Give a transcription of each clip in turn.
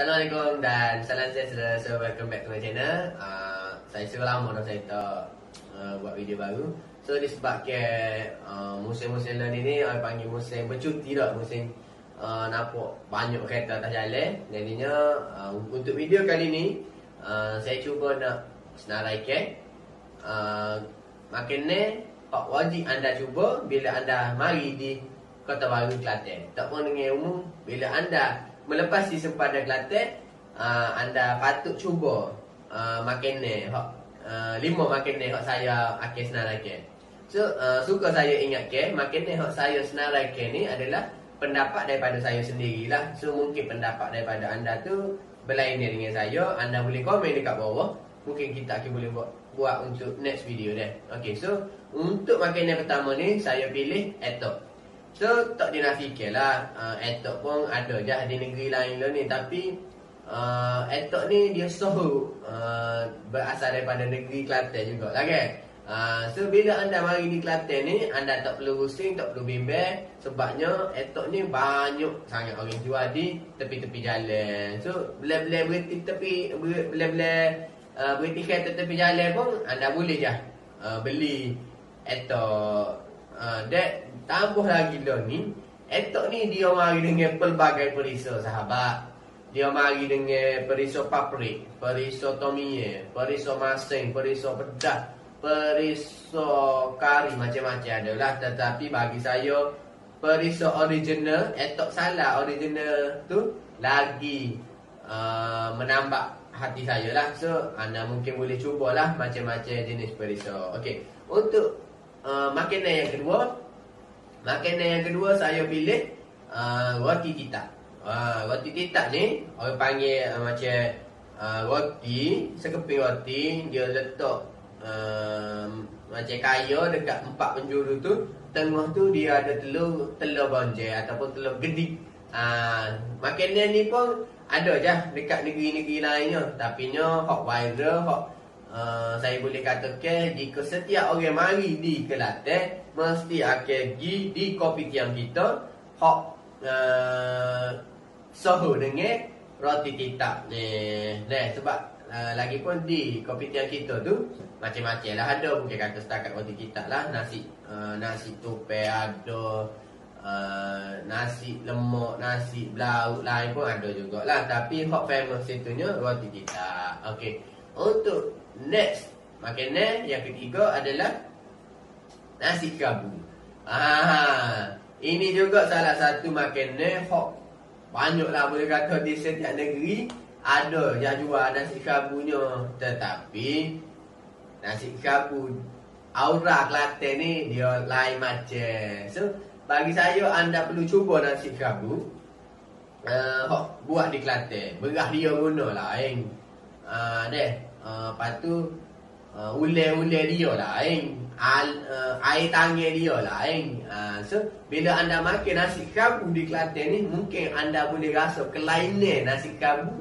Assalamualaikum dan salam sejahtera. So welcome back to my channel. Uh, saya sudah lama dah saya tak uh, buat video baru. So disebabkan uh, musim-musim lain ini saya panggil musim bercuti dah musim uh, nampak banyak kereta atas jalan. Jadinya uh, untuk video kali ini uh, saya cuba nak senaraikan uh, makin ni Pak wajib anda cuba bila anda mari di Kota Baru Kelantan. Tak pun dengan umum bila anda melepas di sempadan Kelantan uh, anda patut cuba uh, makan ni uh, lima makan ni hak saya akan senaraikan. So uh, suka saya ingatkan makan ni hak saya senaraikan ni adalah pendapat daripada saya sendirilah. So mungkin pendapat daripada anda tu berlainan dengan saya. Anda boleh komen dekat bawah. Mungkin kita akan boleh buat buat untuk next video deh. Okay, so untuk makanan pertama ni saya pilih etok. So tak dinafikan lah uh, Etok pun ada je di negeri lain lah ni. Tapi uh, Etok ni dia sohu uh, Berasal daripada negeri Kelantan juga lah kan? Uh, So bila anda mari di Kelantan ni Anda tak perlu pusing, tak perlu bimbang Sebabnya etok ni banyak sangat orang jual di tepi-tepi jalan. So bila-bila berhenti tepi Bila-bila uh, berhenti kereta tepi jalan pun Anda boleh je uh, beli etok uh, That Tambah lagi dah ni. Etok ni dia mari dengan pelbagai perisau sahabat. Dia mari dengan perisau paprik Perisau tomie Perisau masing Perisau pedas Perisau kari macam-macam adalah. Tetapi bagi saya Perisau original Etok salah original tu Lagi uh, Menambah hati saya lah. So anda mungkin boleh cubalah Macam-macam jenis perisau. Okey Untuk uh, makanan yang kedua Makanan yang kedua saya pilih uh, roti titak. Uh, roti titak ni orang panggil uh, macam uh, roti, sekeping roti dia letak uh, macam kaya dekat empat penjuru tu. Tengah tu dia ada telur telur bonjol ataupun telur gedik. Uh, makanan ni pun ada je dekat negeri-negeri lainnya. Tapi nya hot viral, hot uh, saya boleh katakan jika setiap orang mari di Kelantan mesti akan pergi di kopi tiang kita hok uh, sohu dengan roti titak ni. Nah, sebab uh, lagi pun di kopi tiang kita tu macam-macam lah ada bukan kata setakat roti titak lah nasi uh, nasi tupai ada uh, nasi lemak nasi belauk lain pun ada jugalah tapi hot famous itunya roti titak. Okey. Untuk next makanan yang ketiga adalah nasi kabu. Ah, ini juga salah satu makanan hok banyaklah boleh kata di setiap negeri ada yang jual nasi kabunya tetapi nasi kabu aura Kelantan ni dia lain macam. So bagi saya anda perlu cuba nasi kabu. Uh, hok buat di Kelantan. Berah dia guna lain. Ah, uh, deh. Uh, lepas tu uh, Ule-ule dia lain Al, uh, Air tangan dia lain uh, So Bila anda makan nasi kabu di Kelantan ni Mungkin anda boleh rasa kelainan nasi kabu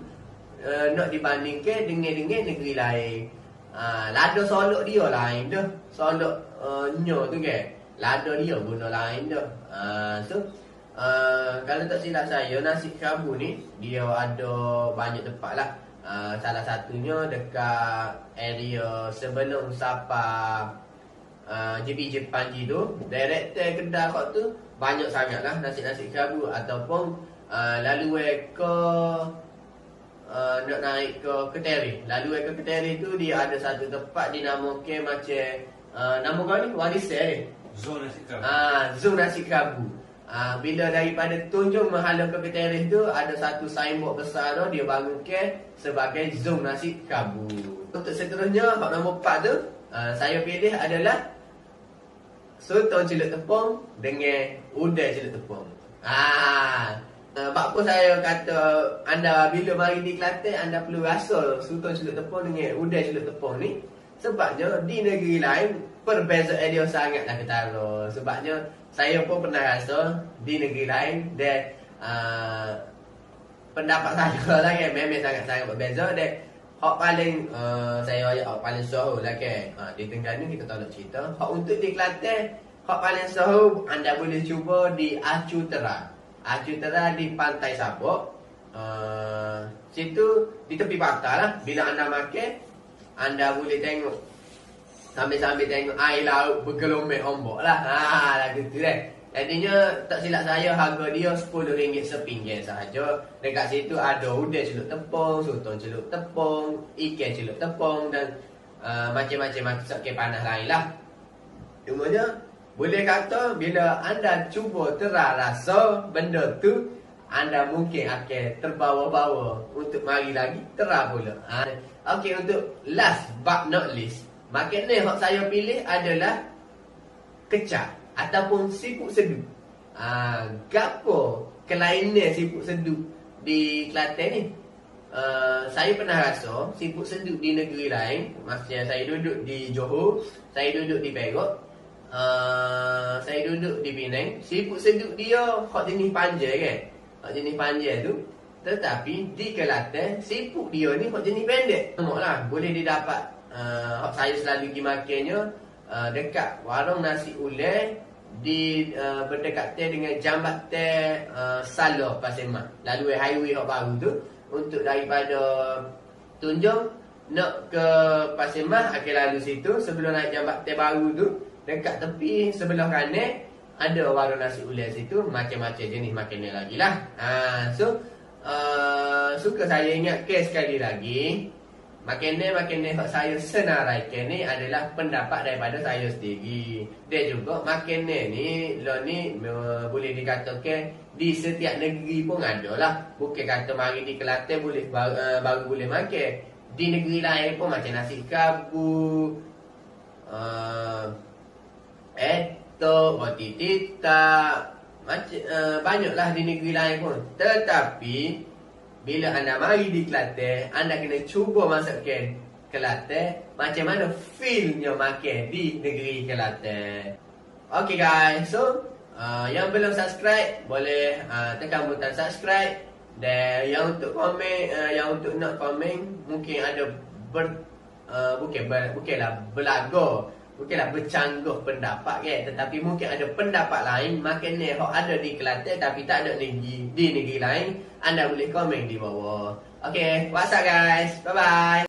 uh, Nak dibandingkan dengan-dengan negeri lain. Uh, Lada solok dia lain dah Solok uh, nyo tu kan. Lada dia guna lain dah uh, So uh, Kalau tak silap saya Nasi kabu ni Dia ada banyak tempat lah Uh, salah satunya dekat area sebelum Sapa uh, JP Panji tu Director kedai kat tu Banyak sangat lah nasi-nasi kabu Ataupun uh, lalu ke uh, Nak naik ke Keteri Lalu ke Keteri tu dia ada satu tempat dinamakan macam uh, Nama kau ni? Warisan ni? Zon nasi kabu uh, Zon nasi kabu Ha, bila daripada tunjuk menghala ke teres tu ada satu signboard besar tu dia bangunkan sebagai zoom nasi kabu. Untuk seterusnya hak nombor 4 tu ha, saya pilih adalah soto celup tepung dengan udang celup tepung. Ah, ha, sebab apa saya kata anda bila mari di Kelantan anda perlu rasa soto celup tepung dengan udang celup tepung ni sebabnya di negeri lain perbezaan dia sangatlah ketara. Sebabnya saya pun pernah rasa di negeri lain dan uh, pendapat saya lah kan memang sangat-sangat berbeza. Dan hak paling uh, saya ayat hak paling sahur lah kan. Uh, di Terengganu kita tahu nak cerita. Hak untuk di Kelantan hak paling sahur anda boleh cuba di Acu Tera Acu Tera di Pantai Sabok uh, situ di tepi pantai lah. Bila anda makan, anda boleh tengok sambil-sambil tengok air laut bergelombang ombak lah. Ha, lah gitu deh. Jadinya tak silap saya harga dia RM10 sepinggan sahaja. Dekat situ ada udang celup tepung, sotong celup tepung, ikan celup tepung dan uh, macam-macam masak panas lain lah. Cuma dia boleh kata bila anda cuba terasa benda tu anda mungkin akan terbawa-bawa untuk mari lagi terah pula. Ha. Okey untuk last but not least, makanan yang saya pilih adalah kecap ataupun siput sedup. Ah, gapo kelainan siput sedup di Kelantan ni? Uh, saya pernah rasa siput sedup di negeri lain Maksudnya saya duduk di Johor Saya duduk di Perak uh, Saya duduk di Penang Siput sedup dia Hak jenis panjang kan Hak jenis panjang tu Tetapi di Kelantan Siput dia ni hak jenis pendek Tengok lah Boleh didapat uh, saya selalu pergi makannya uh, Dekat warung nasi ulai di uh, berdekatan dengan jambatan uh, Salo Pasir Mat. Lalu highway hok baru tu untuk daripada Tunjung nak ke Pasir Mat akan lalu situ sebelum naik jambatan baru tu dekat tepi sebelah kanan ada warung nasi ulai situ macam-macam jenis makanan lagi lah. Ha, so uh, suka saya ingat sekali lagi Makanan-makanan yang saya senaraikan ni adalah pendapat daripada saya sendiri. Dan juga makanan ni, lo ni boleh dikatakan di setiap negeri pun ada lah. Bukan kata mari di Kelantan boleh baru, uh, baru boleh makan. Di negeri lain pun macam nasi kabu, uh, eto, roti tita, macam, uh, banyaklah di negeri lain pun. Tetapi, bila anda mari di Kelantan, anda kena cuba masukkan Kelantan macam mana feelnya makan di negeri Kelantan. Okay guys, so uh, yang belum subscribe boleh uh, tekan butang subscribe dan yang untuk komen, uh, yang untuk nak komen mungkin ada ber uh, bukan ber, bukanlah belaga Bukanlah bercanggah pendapat kan? Tetapi mungkin ada pendapat lain Makin ni ada di Kelantan Tapi tak ada negeri, di negeri lain Anda boleh komen di bawah. Okay, what's up guys. Bye-bye